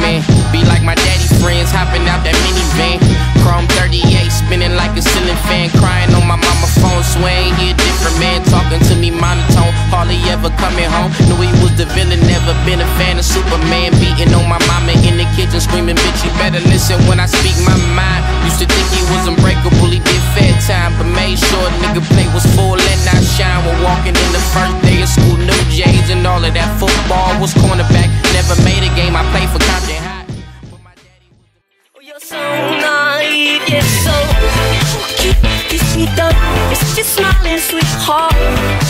man. Be like my daddy, friends, hopping out that minivan. Chrome 38, spinning like a ceiling fan. Crying on my mama phone, swaying, he a different man. Talking to me monotone, hardly ever coming home. Knew he was the villain, never been a fan of Superman. Beating on my mama in the kitchen, screaming, bitch, you better listen when I speak my mind. Used to think he was unbreakable, he did fair time, but made sure nigga play was full and I shine. When walking in the first day of school, new J's and all of that football was cornerback. just smiling, sweetheart.